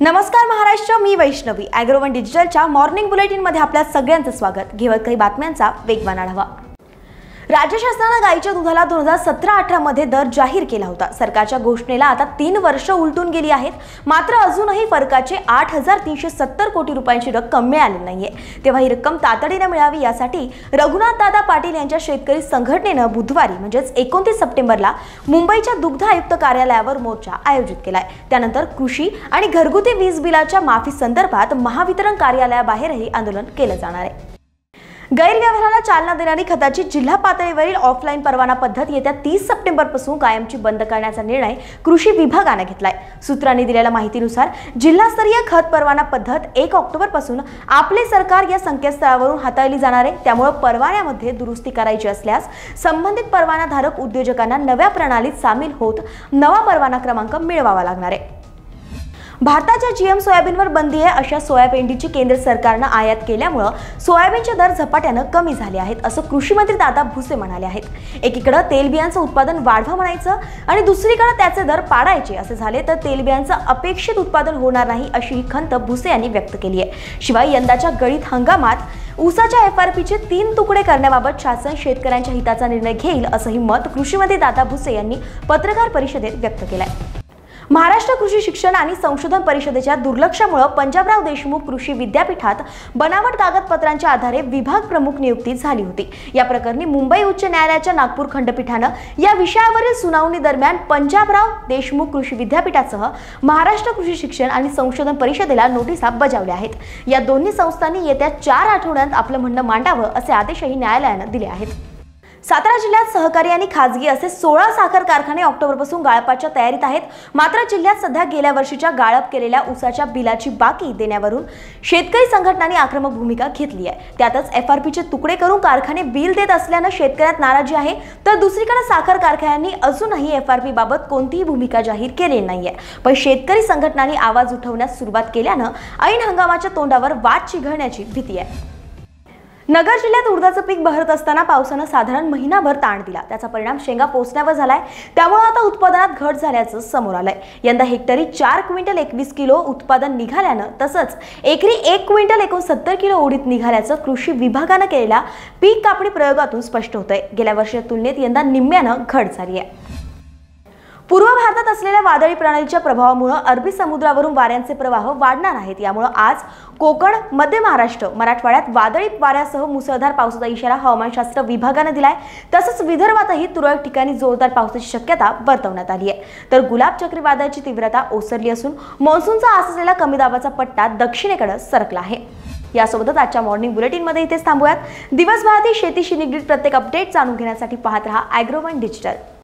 नमस्कार महाराष्ट्र मी वैष्णवी. ॲग्रोवन डिजिटलच्या मॉर्निंग बुलेटिनमध्ये आपल्या सगळ्यांचं स्वागत. घेवत काही बातम्यांचा वेगवान आढावा. राज्य शासनानं गायीच्या दुधाला दोन हजार सतरा अठरामध्ये दर जाहीर केला होता. सरकारच्या घोषणेला आता तीन वर्ष उलटून गेली आहेत. मात्र अजूनही फरकाचे आठ हजार तीनशे सत्तर कोटी रुपयांची रक्कम मिळाली नाहीये. तेव्हा ही रक्कम तातडीनं मिळावी यासाठी रघुनाथ दादा पाटील यांच्या शेतकरी संघटनेनं बुधवारी म्हणजेच एकोणतीस सप्टेंबरला मुंबईच्या दुग्ध आयुक्त कार्यालयावर मोर्चा आयोजित केलाय. त्यानंतर कृषी आणि घरगुती वीज बिलाच्या माफी संदर्भात महावितरण कार्यालयाबाहेरही आंदोलन केलं जाणार आहे. गैरव्यवहाराला चालना देणारी खताची जिल्हा पातळीवरील ऑफलाईन परवाना पद्धत येत्या तीस सप्टेंबरपासून कायमची बंद करण्याचा निर्णय कृषी विभागानं घेतलाय. सूत्रांनी दिलेल्या माहितीनुसार जिल्हास्तरीय खत परवाना पद्धत एक ऑक्टोबरपासून आपले सरकार या संकेतस्थळावरून हाताळली जाणार आहे. त्यामुळे परवान्यामध्ये दुरुस्ती करायची असल्यास संबंधित परवानाधारक उद्योजकांना नव्या प्रणालीत सामील होत नवा परवाना क्रमांक मिळवावा लागणार आहे. भारताच्या जीएम सोयाबीनवर बंदी आहे अशा सोयाबीनची केंद्र सरकारनं आयात केल्यामुळं सोयाबीनचे दर झपाट्यानं कमी झाले आहेत असं कृषी मंत्री दादा भुसे म्हणाले आहेत. एकीकडं तेलबियांचं उत्पादन वाढवा म्हणायचं आणि दुसरीकडे त्याचे दर पाडायचे असे झाले तर तेलबियांचं अपेक्षित उत्पादन होणार नाही अशी ही खंत भुसे यांनी व्यक्त केली आहे. शिवाय यंदाच्या गळीत हंगामात ऊसाच्या एफ आर पीचे तीन तुकडे करण्याबाबत शासन शेतकऱ्यांच्या हिताचा निर्णय घेईल असंही मत कृषीमंत्री दादा भुसे यांनी पत्रकार परिषदेत व्यक्त केलंय. महाराष्ट्र कृषी शिक्षण आणि संशोधन परिषदेच्या दुर्लक्षामुळे पंजाबराव देशमुख कृषी विद्यापीठात बनावट कागदपत्रांच्या आधारे विभाग प्रमुख नियुक्ती झाली होती. या प्रकरणी मुंबई उच्च न्यायालयाच्या नागपूर खंडपीठानं या विषयावरील सुनावणी दरम्यान पंजाबराव देशमुख कृषी विद्यापीठासह महाराष्ट्र कृषी शिक्षण आणि संशोधन परिषदेला नोटिसा बजावल्या आहेत. या दोन्ही संस्थांनी येत्या चार आठवड्यात आपलं म्हणणं मांडावं असे आदेशही न्यायालयानं दिले आहेत. सातारा जिल्ह्यात सहकारी आणि खाजगी असे सोळा साखर कारखाने ऑक्टोबरपासून गाळपाच्या तयारीत आहेत. मात्र जिल्ह्यात सध्या गेल्या वर्षीच्या गाळप केलेल्या ऊसाच्या बिलाची बाकी देण्यावरून शेतकरी संघटनांनी आक्रमक भूमिका घेतली आहे. त्यातच एफ आर पीचे तुकडे करून कारखाने बिल देत असल्यानं शेतकऱ्यात नाराजी आहे. तर दुसरीकडे साखर कारखान्यांनी अजूनही एफ आर पी बाबत कोणतीही भूमिका जाहीर केलेली नाहीये. पण शेतकरी संघटनांनी आवाज उठवण्यास सुरुवात केल्यानं ऐन हंगामाच्या तोंडावर वाद चिघळण्याची भीती आहे. नगर जिल्ह्यात उडदाचं पीक बहरत असताना पावसानं साधारण महिनाभर ताण दिला. त्याचा परिणाम शेंगा पोचण्यावर झालाय. त्यामुळे आता उत्पादनात घट झाल्याचं समोर आलंय. यंदा हेक्टरी चार क्विंटल एकवीस किलो उत्पादन निघाल्यानं तसंच एकरी एक क्विंटल एकोणसत्तर किलो उडीत निघाल्याचं कृषी विभागानं केलेल्या पीक कापणी प्रयोगातून स्पष्ट होतंय. गेल्या वर्षाच्या तुलनेत यंदा निम्म्यानं घट झाली आहे पूर्व भारतात असलेल्या वादळी प्रणालीच्या प्रभावामुळे अरबी समुद्रावरून वाऱ्यांचे प्रवाह वाढणार आहेत. यामुळे आज कोकण मध्य महाराष्ट्र मराठवाड्यात वादळी वाऱ्यासह मुसळधार पावसाचा इशारा हवामानशास्त्र विभागानं दिलाय. तसंच विदर्भातही तुरळक ठिकाणी जोरदार पावसाची शक्यता वर्तवण्यात आली आहे तर गुलाब चक्रीवादळाची तीव्रता ओसरली असून मान्सूनचा असलेला कमी दाबाचा पट्टा दक्षिणेकडे सरकला आहे. यासोबतच आजच्या मॉर्निंग बुलेटिनमध्ये इथेच थांबूयात. दिवसभरातील शेतीशी निगडीत प्रत्येक अपडेट जाणून घेण्यासाठी पाहत रहा ॲग्रोवन डिजिटल